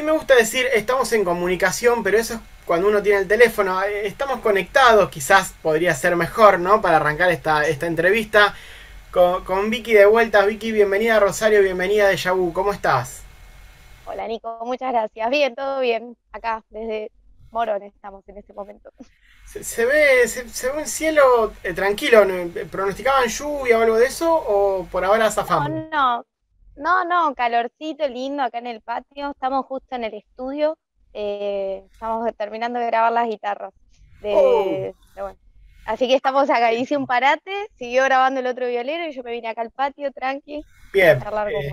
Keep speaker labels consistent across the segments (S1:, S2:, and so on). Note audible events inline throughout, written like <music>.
S1: mí me gusta decir estamos en comunicación, pero eso es cuando uno tiene el teléfono. Eh, estamos conectados, quizás podría ser mejor, ¿no? Para arrancar esta, esta entrevista. Con, Vicky de vuelta. Vicky, bienvenida a Rosario, bienvenida de Yabu. ¿Cómo estás?
S2: Hola Nico, muchas gracias. Bien, todo bien. Acá, desde Morón estamos en este momento.
S1: Se, ve, se, ve un cielo eh, tranquilo. ¿Pronosticaban lluvia o algo de eso? ¿O por ahora zafamos?
S2: No, no, no, no, calorcito lindo acá en el patio. Estamos justo en el estudio. Eh, estamos terminando de grabar las guitarras. De, oh. Así que estamos acá. Hice un parate, siguió grabando el otro violero y yo me vine acá al patio, tranqui.
S1: Bien. Eh,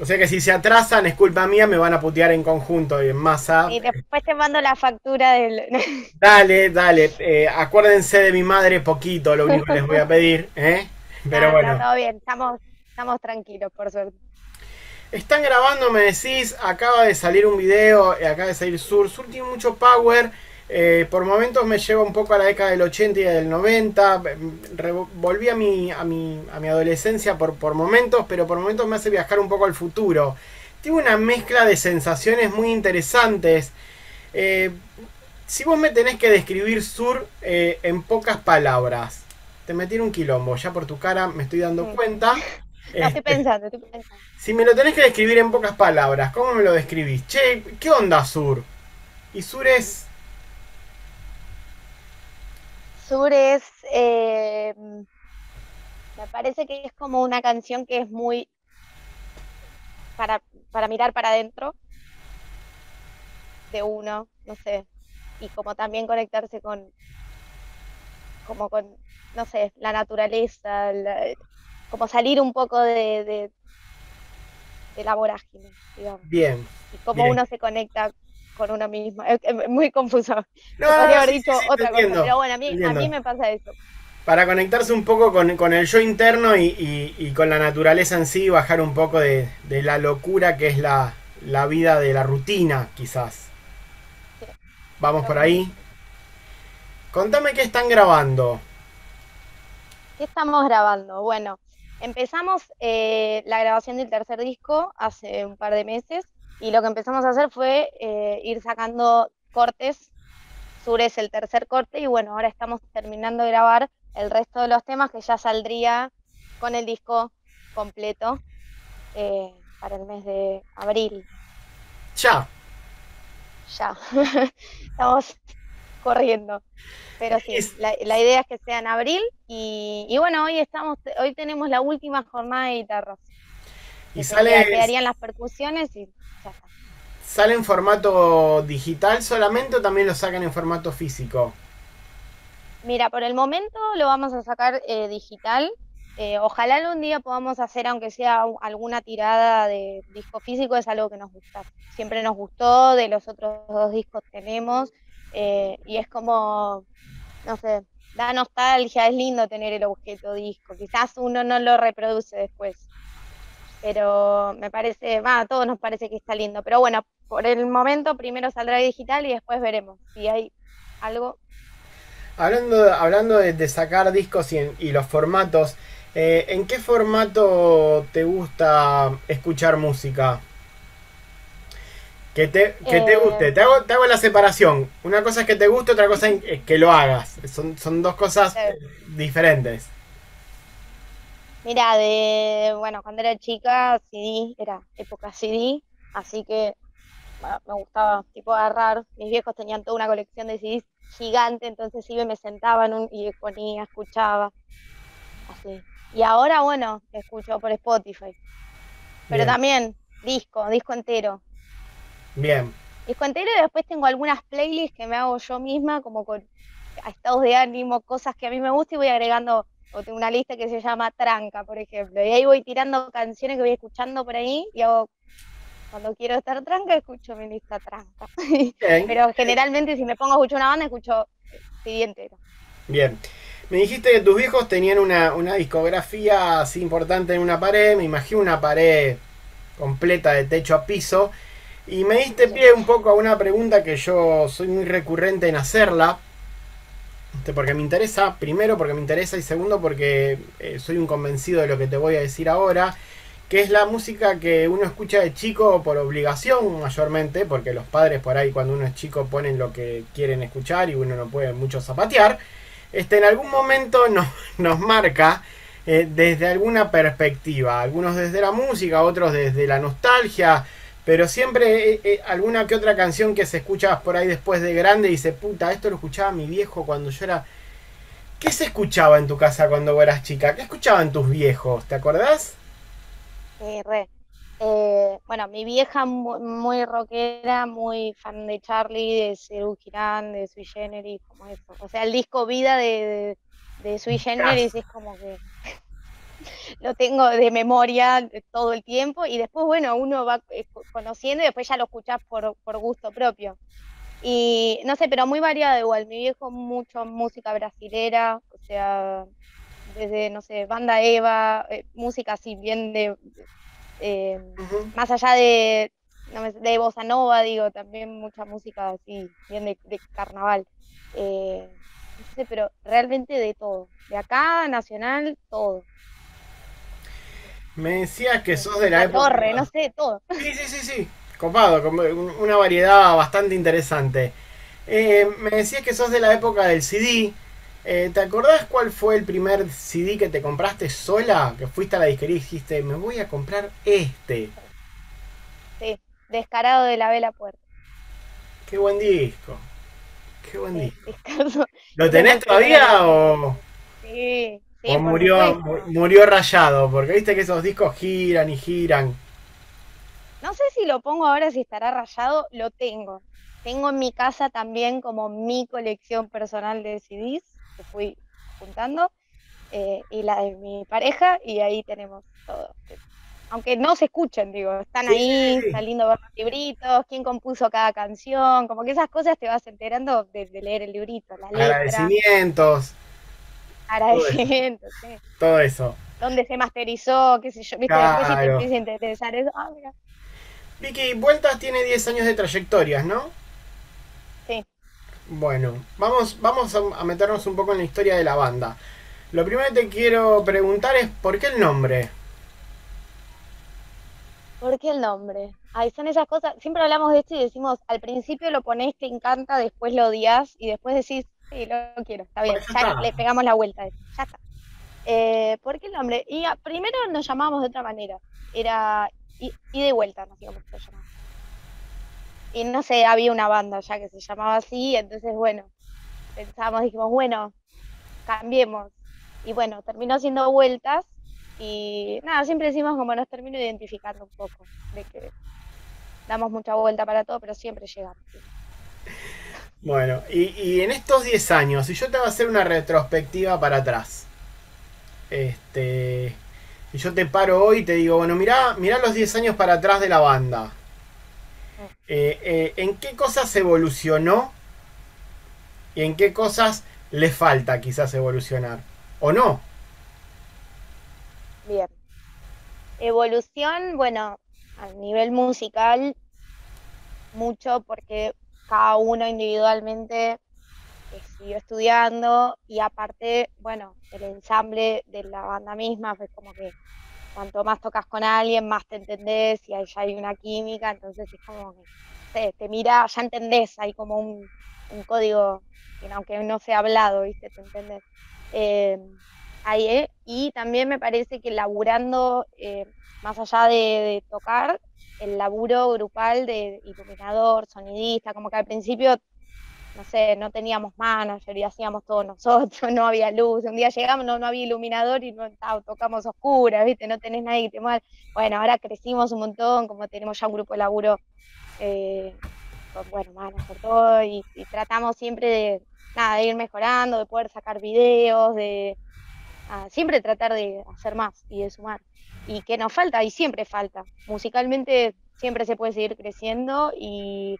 S1: o sea que si se atrasan, es culpa mía, me van a putear en conjunto y en masa.
S2: Y después te mando la factura del. <laughs>
S1: Dale, dale. Eh, acuérdense de mi madre poquito, lo único que les voy a pedir. ¿eh? <laughs> Pero bueno.
S2: todo bien, estamos, estamos tranquilos, por suerte.
S1: Están grabando, me decís, acaba de salir un video, eh, acaba de salir Sur. Sur tiene mucho power. Eh, por momentos me lleva un poco a la década del 80 y del 90. volví a mi, a mi, a mi adolescencia por, por momentos, pero por momentos me hace viajar un poco al futuro. Tiene una mezcla de sensaciones muy interesantes. Eh, si vos me tenés que describir Sur en pocas palabras, te metí un quilombo, ya por tu cara me estoy dando cuenta.
S2: Estoy este, pensando, estoy pensando.
S1: Si me lo tenés que describir en pocas palabras, ¿cómo me lo describís? Che, ¿qué onda Sur? Y Sur es...
S2: Sur es... Eh, me parece que es como una canción que es muy... Para, para mirar para adentro de uno, no sé. Y como también conectarse con... Como con, no sé, la naturaleza, la, como salir un poco de, de, la vorágine, digamos.
S1: Bien.
S2: Y cómo uno se conecta con uno mismo. Es, muy confuso. No, <laughs> podría haber dicho otra cosa, pero bueno, a mí, a mí me pasa eso.
S1: Para conectarse un poco con, el yo interno y, con la naturaleza en sí, bajar un poco de, la locura que es la, la, vida de la rutina, quizás. Vamos por ahí. Contame qué están grabando.
S2: ¿Qué estamos grabando? Bueno, Empezamos eh, la grabación del tercer disco hace un par de meses y lo que empezamos a hacer fue eh, ir sacando cortes. Sur es el tercer corte y bueno, ahora estamos terminando de grabar el resto de los temas que ya saldría con el disco completo eh, para el mes de abril.
S1: Ya.
S2: Ya. <laughs> Estamos corriendo. Pero sí, la, idea es que sea en abril y, bueno, hoy estamos, hoy tenemos la última jornada de guitarras.
S1: Y sale...
S2: Quedarían las percusiones y ya está.
S1: ¿Sale en formato digital solamente o también lo sacan en formato físico?
S2: Mira, por el momento lo vamos a sacar eh, digital. Eh, ojalá algún día podamos hacer, aunque sea alguna tirada de disco físico, es algo que nos gusta. Siempre nos gustó, de los otros dos discos tenemos. Eh, y es como, no sé, da nostalgia, es lindo tener el objeto disco. Quizás uno no lo reproduce después, pero me parece, va, a todos nos parece que está lindo. Pero bueno, por el momento primero saldrá digital y después veremos si hay algo.
S1: Hablando, hablando de, sacar discos y, los formatos, eh, ¿en qué formato te gusta escuchar música? Que te, que te guste, eh, te hago, te hago la separación. Una cosa es que te guste, otra cosa es que lo hagas. Son, son dos cosas diferentes.
S2: Mira, de bueno, cuando era chica, CD, era época CD, así que me gustaba tipo agarrar. Mis viejos tenían toda una colección de CDs gigante, entonces iba y me sentaba y ponía, escuchaba. Así. Y ahora, bueno, escucho por Spotify. Pero también disco, disco entero.
S1: Bien.
S2: Disco entero y después tengo algunas playlists que me hago yo misma, como con estados de ánimo, cosas que a mí me gustan y voy agregando, o tengo una lista que se llama Tranca, por ejemplo, y ahí voy tirando canciones que voy escuchando por ahí y hago, cuando quiero estar tranca, escucho mi lista Tranca. <laughs> Pero generalmente si me pongo a escuchar una banda, escucho CD entero.
S1: Bien. Me dijiste que tus viejos tenían una, una discografía así importante en una pared, me imagino una pared completa de techo a piso. Y me diste pie un poco a una pregunta que yo soy muy recurrente en hacerla. Este, porque me interesa, primero porque me interesa y segundo porque eh, soy un convencido de lo que te voy a decir ahora. que es la música que uno escucha de chico por obligación mayormente, porque los padres por ahí cuando uno es chico ponen lo que quieren escuchar y uno no puede mucho zapatear, este, en algún momento <laughs> nos, marca eh, desde alguna perspectiva, algunos desde la música, otros desde la nostalgia, pero siempre eh, eh, alguna que otra canción que se escucha por ahí después de grande y dice, puta, esto lo escuchaba mi viejo cuando yo era... ¿Qué se escuchaba en tu casa cuando eras chica? ¿Qué escuchaban tus viejos? ¿Te acordás?
S2: Sí, re. bueno, mi vieja muy, rockera, muy fan de Charlie, de Ceru Girán, de Sui Generis, como eso. O sea, el disco Vida de, de, Sui Generis es como que lo tengo de memoria todo el tiempo y después, bueno, uno va eh, conociendo y después ya lo escuchás por, gusto propio. Y no sé, pero muy variado igual. Mi viejo mucho música brasilera, o sea, desde, no sé, banda Eva, eh, música así bien de, eh, más allá de, de bossa nova, digo, también mucha música así, bien de, carnaval. no sé, pero realmente de todo. De acá, nacional, todo.
S1: Me decías que sos de la,
S2: época. Torre, no sé, todo.
S1: Sí, sí, sí, sí. Copado, una variedad bastante interesante. Eh, me decías que sos de la época del CD. Eh, ¿Te acordás cuál fue el primer CD que te compraste sola? Que fuiste a la disquería y dijiste, me voy a comprar este.
S2: Sí, Descarado de la Vela Puerta.
S1: Qué buen disco. Qué buen disco. ¿Lo tenés todavía o.?
S2: Sí,
S1: o murió, murió rayado, porque viste que esos discos giran y giran.
S2: No sé si lo pongo ahora, si estará rayado, lo tengo. Tengo en mi casa también como mi colección personal de CDs, que fui juntando, eh, y la de mi pareja, y ahí tenemos todo. Aunque no se escuchen, digo, están ahí saliendo ver los libritos, quién compuso cada canción, como que esas cosas te vas enterando de, leer el librito,
S1: sí. Todo eso.
S2: Dónde se masterizó, qué sé yo, viste, después si te empieza a interesar eso, ah, mira.
S1: Vicky, Vueltas tiene 10 años de trayectorias, ¿no?
S2: Sí.
S1: Bueno, vamos, vamos a meternos un poco en la historia de la banda. Lo primero que te quiero preguntar es, ¿por qué el nombre?
S2: ¿Por qué el nombre? Ahí son esas cosas, siempre hablamos de esto y decimos, al principio lo ponés, te encanta, después lo odias y después decís, Sí, lo quiero, está bien. Ya, le pegamos la vuelta. Ya está. Eh, ¿Por qué el nombre? Y primero nos llamábamos de otra manera. Era y, de vuelta, nos íbamos a llamar. Y no sé, había una banda ya que se llamaba así, entonces bueno, pensábamos, dijimos, bueno, cambiemos. Y bueno, terminó siendo vueltas y nada, siempre decimos como nos termino identificando un poco, de que damos mucha vuelta para todo, pero siempre llegamos.
S1: Bueno, y, en estos 10 años, si yo te voy a hacer una retrospectiva para atrás, este, y yo te paro hoy y te digo, bueno, mirá, mirá los 10 años para atrás de la banda. Eh, eh, ¿En qué cosas evolucionó? ¿Y en qué cosas le falta quizás evolucionar? ¿O no?
S2: Bien. Evolución, bueno, a nivel musical, mucho porque cada uno individualmente siguió estudiando y aparte, bueno, el ensamble de la banda misma fue como que cuanto más tocas con alguien, más te entendés y ahí ya hay una química, entonces es como que te mira, ya entendés, hay como un, código, aunque no sea hablado, ¿viste? Te entendés. Eh, ¿eh? Y también me parece que laburando, eh, más allá de tocar, el laburo grupal de iluminador, sonidista, como que al principio, no sé, no teníamos manager y hacíamos todo nosotros, <laughs> no había luz, un día llegamos, no, no había iluminador y no tocamos oscuras, ¿viste? No tenés nadie que te mal. Bueno, ahora crecimos un montón, como tenemos ya un grupo de laburo, eh, con, bueno, manager, todo, y, tratamos siempre de, nada, de ir mejorando, de poder sacar videos, de siempre tratar de hacer más y de sumar. Y que nos falta y siempre falta. Musicalmente siempre se puede seguir creciendo y,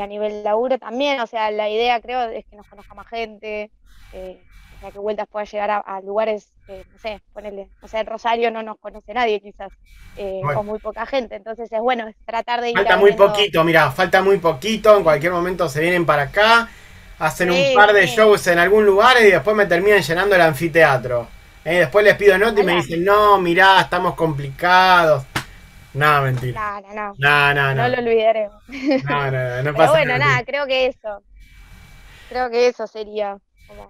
S2: a nivel laburo también, o sea, la idea creo es que nos conozca más gente, eh, o sea, que Vueltas pueda llegar a, lugares, no sé, ponerle, o sea, en Rosario no nos conoce nadie quizás, eh, o muy poca gente, entonces es bueno es tratar de ir
S1: Falta muy poquito, mira, falta muy poquito, en cualquier momento se vienen para acá, hacen un par de shows en algún lugar y después me terminan llenando el anfiteatro. Eh, después les pido nota y me dicen, no, mirá, estamos complicados. No, mentira.
S2: No, no, no.
S1: No, no, no.
S2: No lo olvidaremos.
S1: No, no, no, <laughs>
S2: Pero bueno, nada, creo que eso. Creo que eso sería como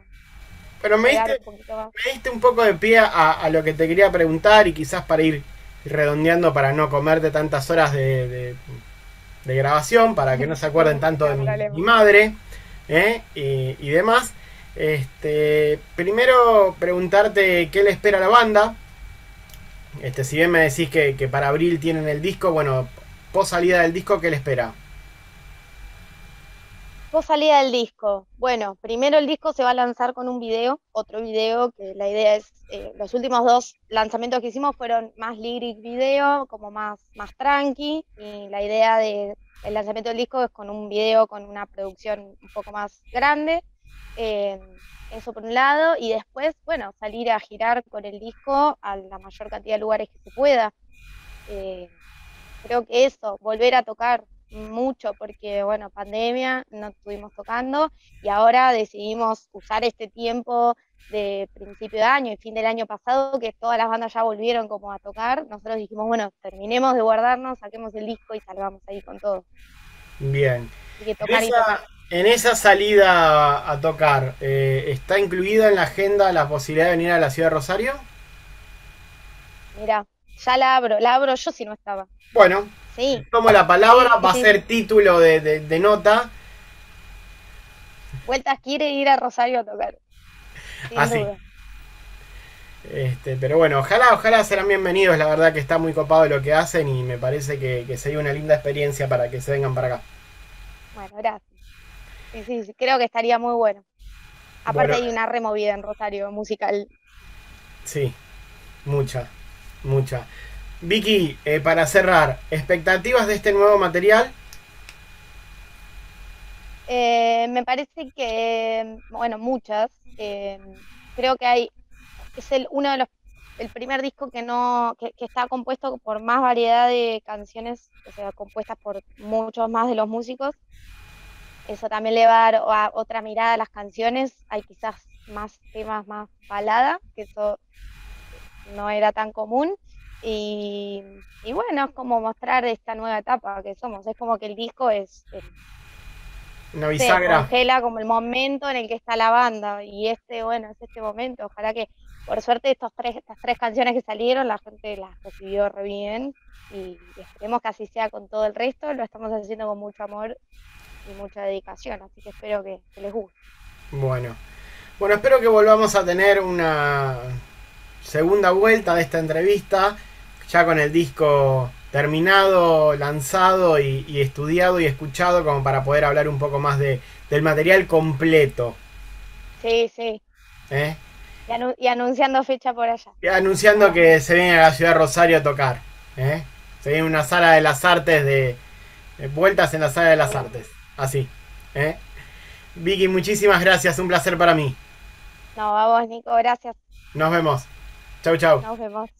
S1: Pero me diste, me diste un poco de pie a, lo que te quería preguntar y quizás para ir redondeando para no comerte tantas horas de, de, grabación, para que no se acuerden <laughs> tanto de mi, madre ¿eh? y, demás. Este, primero preguntarte qué le espera a la banda. Este, si bien me decís que, que para abril tienen el disco, bueno, post salida del disco, ¿qué le espera?
S2: Post salida del disco. Bueno, primero el disco se va a lanzar con un video, otro video que la idea es, eh, los últimos dos lanzamientos que hicimos fueron más lyric video, como más, más tranqui, y la idea del lanzamiento del disco es con un video con una producción un poco más grande. Eh, eso por un lado, y después, bueno, salir a girar con el disco a la mayor cantidad de lugares que se pueda. Eh, creo que eso, volver a tocar mucho, porque, bueno, pandemia, no estuvimos tocando, y ahora decidimos usar este tiempo de principio de año y fin del año pasado, que todas las bandas ya volvieron como a tocar, nosotros dijimos, bueno, terminemos de guardarnos, saquemos el disco y salgamos ahí con todo.
S1: Bien. En esa salida a tocar, eh, ¿está incluida en la agenda la posibilidad de venir a la ciudad de Rosario?
S2: Mira, ya la abro, la abro yo si no estaba.
S1: Bueno, sí. tomo la palabra, va a ser título de, nota.
S2: Vueltas quiere ir a Rosario a tocar.
S1: Así. Ah, este, pero bueno, ojalá, ojalá serán bienvenidos. La verdad que está muy copado lo que hacen y me parece que, que sería una linda experiencia para que se vengan para acá.
S2: Bueno, gracias. Sí, sí, creo que estaría muy bueno. Aparte hay una removida en Rosario musical.
S1: Sí, mucha, mucha. Vicky, eh, para cerrar, ¿expectativas de este nuevo material?
S2: Eh, me parece que, bueno, muchas. Eh, creo que hay, es el, uno de los, el primer disco que no, que, está compuesto por más variedad de canciones, o sea, compuestas por muchos más de los músicos eso también le va a dar otra mirada a las canciones, hay quizás más temas más balada, que eso no era tan común. Y, bueno, es como mostrar esta nueva etapa que somos. Es como que el disco es.
S1: Una bisagra.
S2: Se congela como el momento en el que está la banda. Y este, bueno, es este momento. Ojalá que, por suerte, estos tres, estas tres canciones que salieron, la gente las recibió re bien. Y esperemos que así sea con todo el resto. Lo estamos haciendo con mucho amor y mucha dedicación, así que espero que, les guste.
S1: Bueno, bueno, espero que volvamos a tener una segunda vuelta de esta entrevista, ya con el disco terminado, lanzado y, estudiado y escuchado, como para poder hablar un poco más de, del material completo.
S2: Sí, sí. ¿Eh? Y, anunciando fecha por allá.
S1: Y anunciando que se viene a la ciudad de Rosario a tocar. ¿eh? Se viene una sala de las artes de, de vueltas en la sala de las artes. Así. ¿eh? Vicky, muchísimas gracias. Un placer para mí.
S2: No, a vos, Nico. Gracias.
S1: Nos vemos. Chau, chau.
S2: Nos vemos.